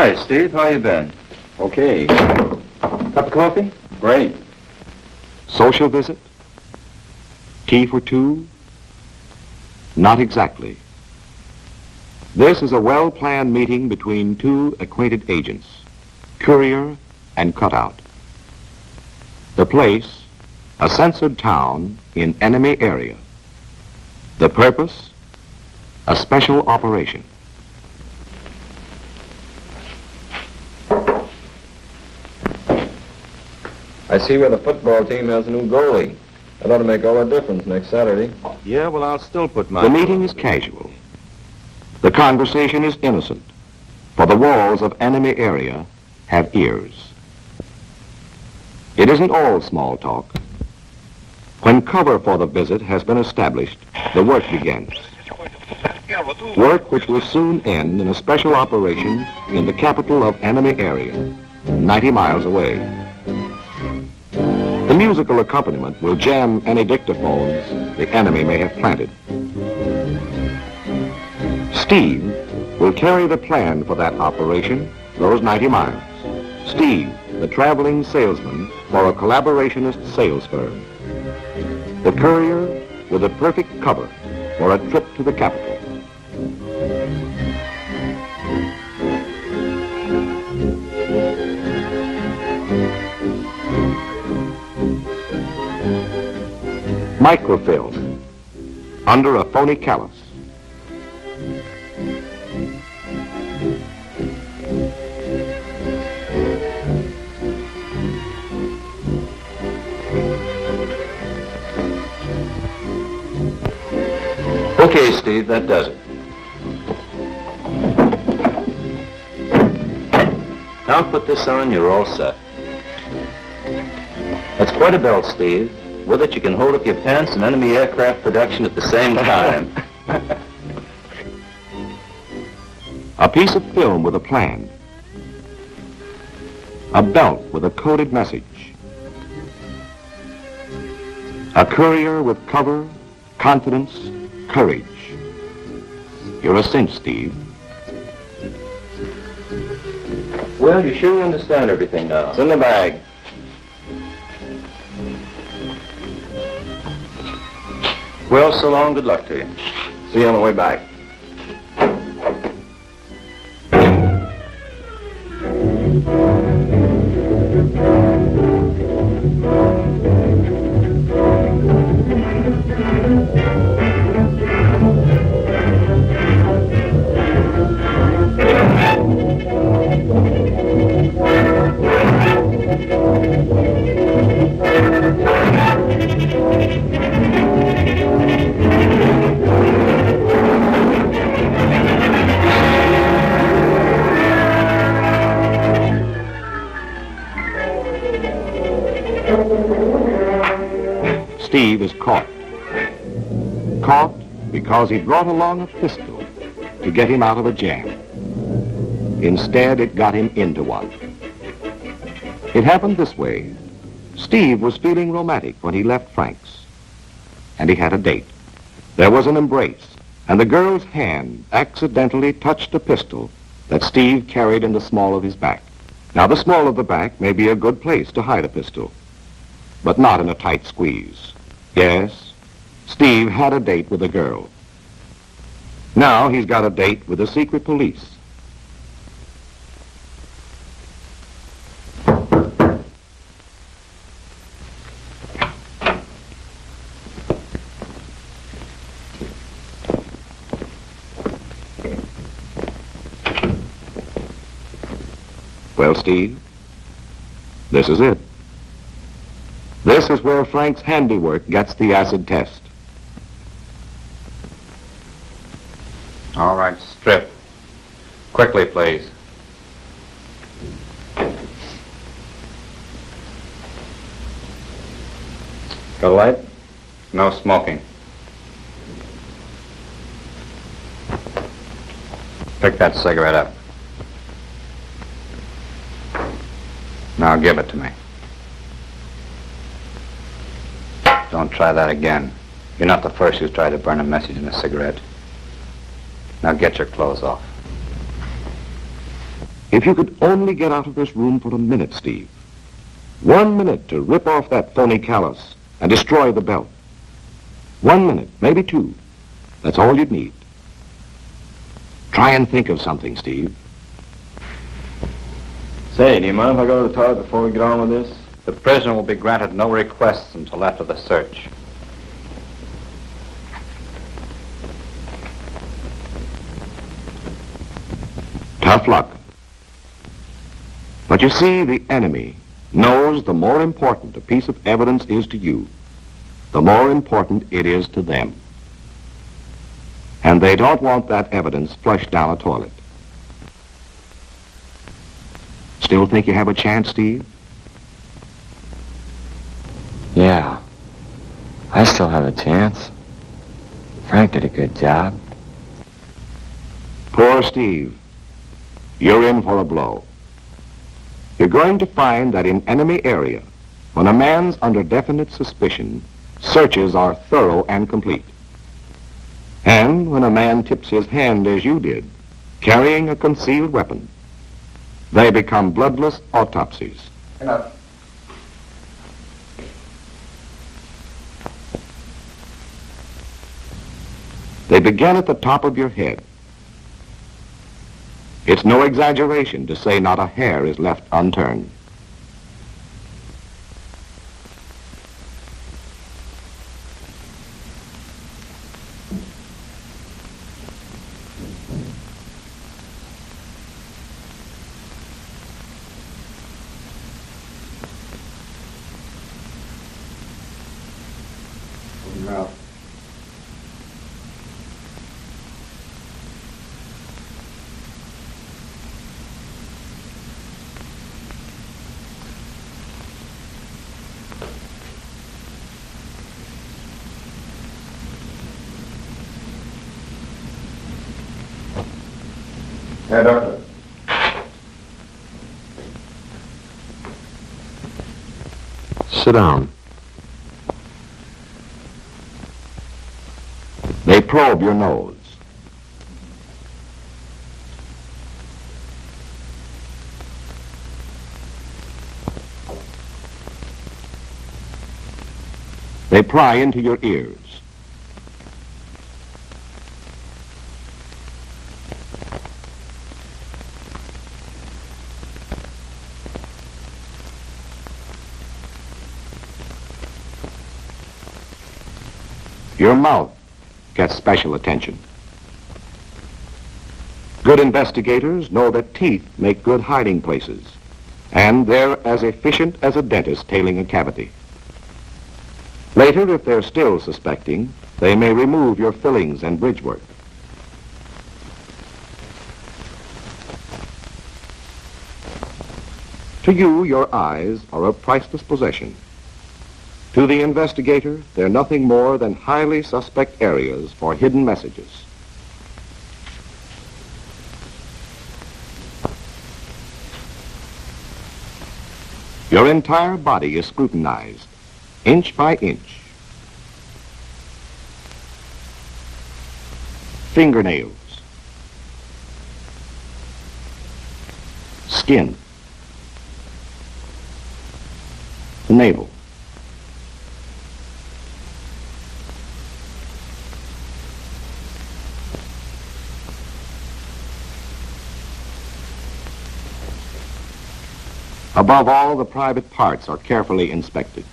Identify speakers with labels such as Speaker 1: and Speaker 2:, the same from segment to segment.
Speaker 1: Hi, Steve. How you been?
Speaker 2: Okay.
Speaker 1: Cup of coffee?
Speaker 2: Great.
Speaker 3: Social visit? Tea for two? Not exactly. This is a well-planned meeting between two acquainted agents, courier and cutout. The place, a censored town in enemy area. The purpose, a special operation.
Speaker 1: I see where the football team has a new goalie. That ought to make all the difference next Saturday.
Speaker 2: Yeah, well, I'll still put my...
Speaker 3: The meeting is casual. The conversation is innocent, for the walls of enemy area have ears. It isn't all small talk. When cover for the visit has been established, the work begins. Work which will soon end in a special operation in the capital of enemy area, 90 miles away. The musical accompaniment will jam any dictaphones the enemy may have planted. Steve will carry the plan for that operation, those 90 miles. Steve, the traveling salesman for a collaborationist sales firm. The courier with a perfect cover for a trip to the capital. Microfilm under a phony callus.
Speaker 1: Okay, Steve, that does it. Now put this on, you're all set. That's quite a belt, Steve. With it, you can hold up your pants and enemy aircraft production at the same time.
Speaker 3: A piece of film with a plan. A belt with a coded message. A courier with cover, confidence, courage. You're a cinch, Steve.
Speaker 1: well, you sure understand everything now.
Speaker 2: It's in the bag.
Speaker 1: Well, so long. Good luck to you.
Speaker 2: See you on the way back.
Speaker 3: Steve is caught. Caught because he brought along a pistol to get him out of a jam. Instead, it got him into one. It happened this way. Steve was feeling romantic when he left Frank's, and he had a date. There was an embrace, and the girl's hand accidentally touched a pistol that Steve carried in the small of his back. Now, the small of the back may be a good place to hide a pistol, but not in a tight squeeze. Yes, Steve had a date with a girl. Now he's got a date with the secret police. Well, Steve, this is it. This is where Frank's handiwork gets the acid test.
Speaker 2: All right, strip. Quickly, please.
Speaker 1: Got a light?
Speaker 2: No smoking. Pick that cigarette up. Now give it to me. Don't try that again. You're not the first who's tried to burn a message in a cigarette. Now get your clothes off.
Speaker 3: If you could only get out of this room for a minute, Steve. One minute to rip off that phony callus and destroy the belt. One minute, maybe two. That's all you'd need. Try and think of something, Steve.
Speaker 1: Say, do you mind if I go to the toilet before we get on with this?
Speaker 2: The prisoner will be granted no requests until after the search.
Speaker 3: Tough luck. But you see, the enemy knows the more important a piece of evidence is to you, the more important it is to them. And they don't want that evidence flushed down a toilet. Still think you have a chance, Steve?
Speaker 4: Yeah. I still have a chance. Frank did a good job.
Speaker 3: Poor Steve. You're in for a blow. You're going to find that in enemy area, when a man's under definite suspicion, searches are thorough and complete. And when a man tips his hand as you did, carrying a concealed weapon, they become bloodless autopsies.
Speaker 2: Enough.
Speaker 3: They begin at the top of your head. It's no exaggeration to say not a hair is left unturned.
Speaker 1: Yeah, doctor.
Speaker 3: Sit down. They probe your nose. They pry into your ears. Your mouth gets special attention. Good investigators know that teeth make good hiding places, and they're as efficient as a dentist tailing a cavity. Later, if they're still suspecting, they may remove your fillings and bridge work. To you, your eyes are a priceless possession. To the investigator, they're nothing more than highly suspect areas for hidden messages. Your entire body is scrutinized, inch by inch. Fingernails. Skin. Navel. Above all, the private parts are carefully inspected.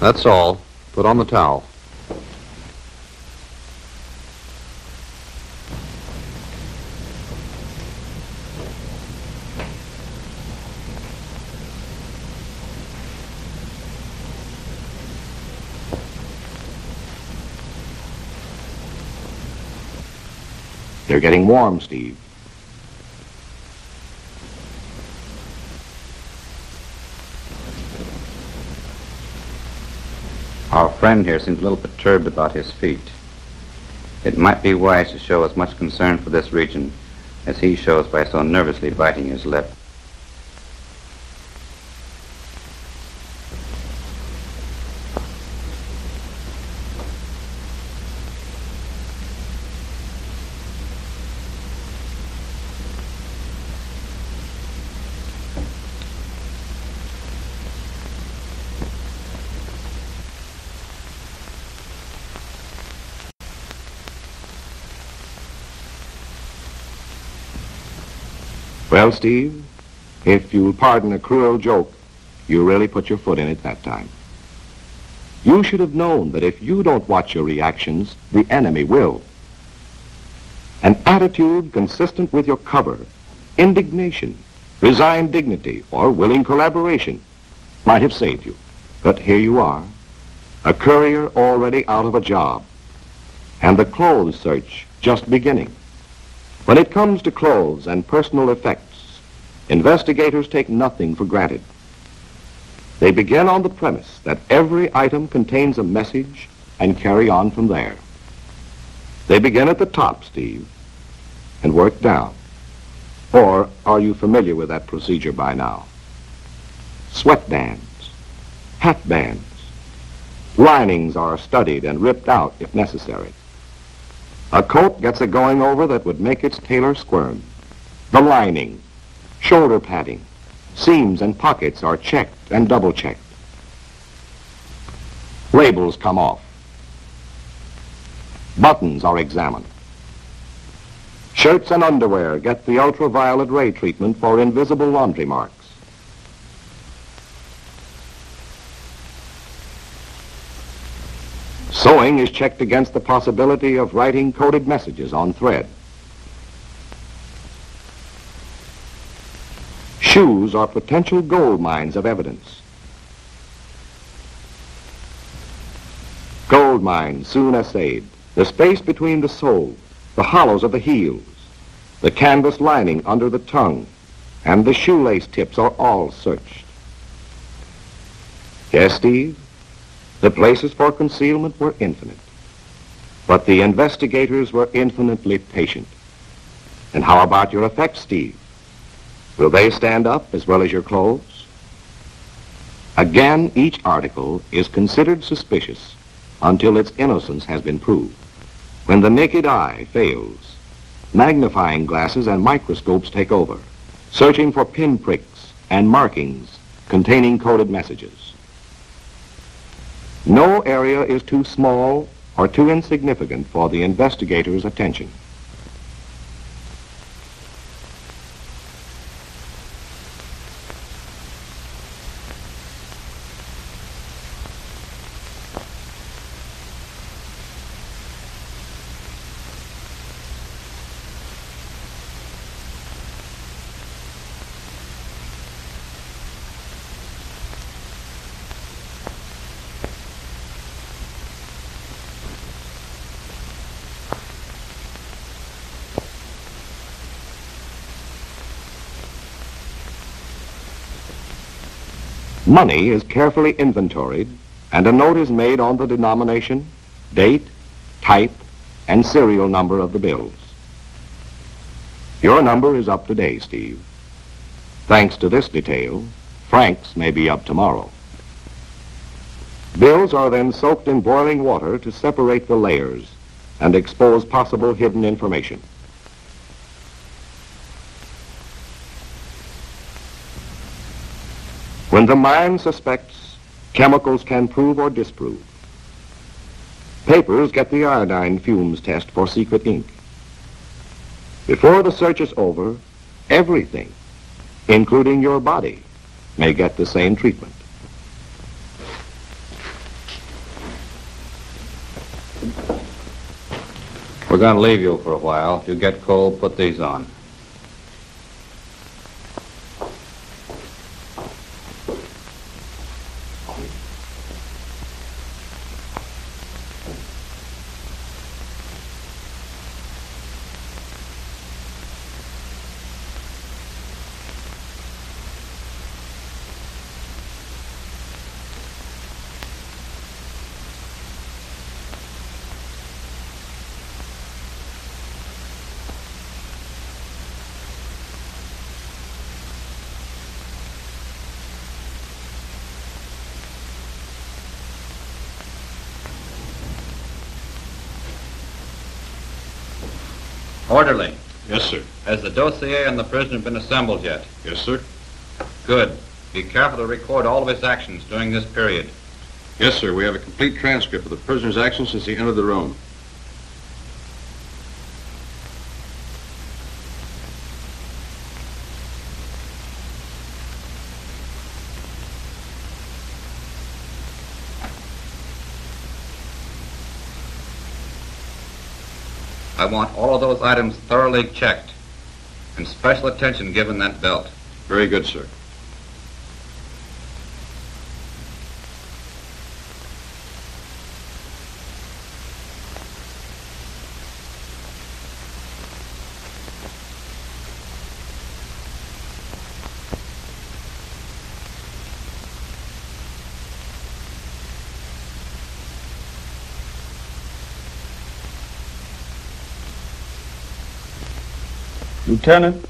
Speaker 5: That's all. Put on the towel.
Speaker 3: They're getting warm, Steve.
Speaker 2: Our friend here seems a little perturbed about his feet. It might be wise to show as much concern for this region as he shows by so nervously biting his lip.
Speaker 3: Well, Steve, if you'll pardon a cruel joke, you really put your foot in it that time. You should have known that if you don't watch your reactions, the enemy will. An attitude consistent with your cover, indignation, resigned dignity, or willing collaboration might have saved you. But here you are, a courier already out of a job, and the clothes search just beginning. When it comes to clothes and personal effects, investigators take nothing for granted. They begin on the premise that every item contains a message and carry on from there. They begin at the top, Steve, and work down. Or are you familiar with that procedure by now? Sweatbands, hat bands, linings are studied and ripped out if necessary. A coat gets a going over that would make its tailor squirm. The lining, shoulder padding, seams and pockets are checked and double checked. Labels come off. Buttons are examined. Shirts and underwear get the ultraviolet ray treatment for invisible laundry marks. Is checked against the possibility of writing coded messages on thread. Shoes are potential gold mines of evidence. Gold mines soon assayed. The space between the sole, the hollows of the heels, the canvas lining under the tongue, and the shoelace tips are all searched. Yes, Steve? The places for concealment were infinite. But the investigators were infinitely patient. And how about your effects, Steve? Will they stand up as well as your clothes? Again, each article is considered suspicious until its innocence has been proved. When the naked eye fails, magnifying glasses and microscopes take over, searching for pinpricks and markings containing coded messages. No area is too small or too insignificant for the investigator's attention. Money is carefully inventoried and a note is made on the denomination, date, type, and serial number of the bills. Your number is up today, Steve. Thanks to this detail, Frank's may be up tomorrow. Bills are then soaked in boiling water to separate the layers and expose possible hidden information. When the mind suspects, chemicals can prove or disprove. Papers get the iodine fumes test for secret ink. Before the search is over, everything, including your body, may get the same treatment.
Speaker 2: We're going to leave you for a while. If you get cold, put these on. Orderly,
Speaker 5: Yes, sir.
Speaker 2: has the dossier on the prisoner been assembled yet?
Speaker 5: Yes, sir.
Speaker 2: Good. Be careful to record all of his actions during this period.
Speaker 5: Yes, sir. We have a complete transcript of the prisoner's actions since he entered the room.
Speaker 2: Want all of those items thoroughly checked and special attention given that belt.
Speaker 5: Very good, sir.
Speaker 1: Lieutenant?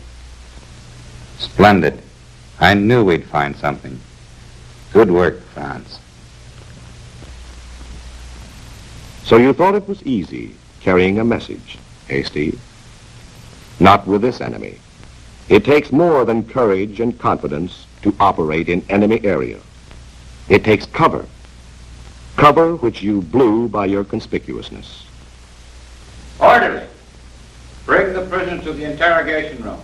Speaker 6: Splendid. I knew we'd find something. Good work, Franz.
Speaker 3: So you thought it was easy carrying a message, eh, Steve? Not with this enemy. It takes more than courage and confidence to operate in enemy area. It takes cover. Cover which you blew by your conspicuousness.
Speaker 2: Orderly, bring the prisoner to the interrogation room.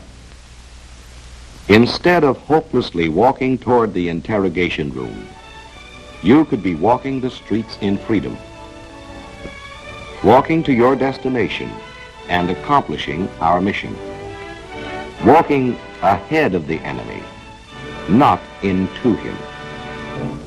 Speaker 3: Instead of hopelessly walking toward the interrogation room, you could be walking the streets in freedom. Walking to your destination and accomplishing our mission. Walking ahead of the enemy, not into him.